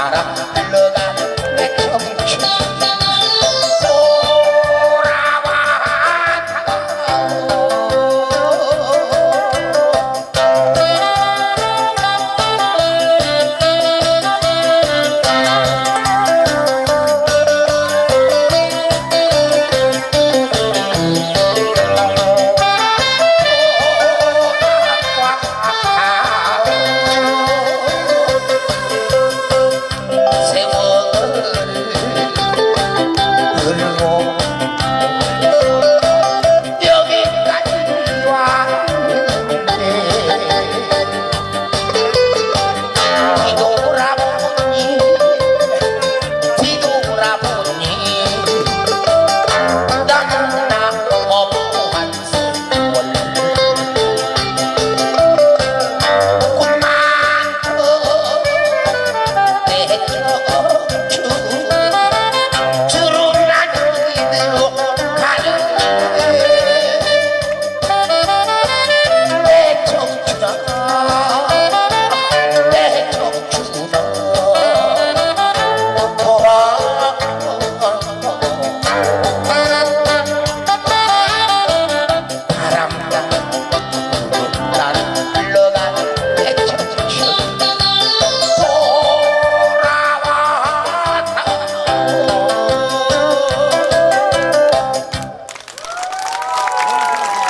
cara. oh, oh, oh.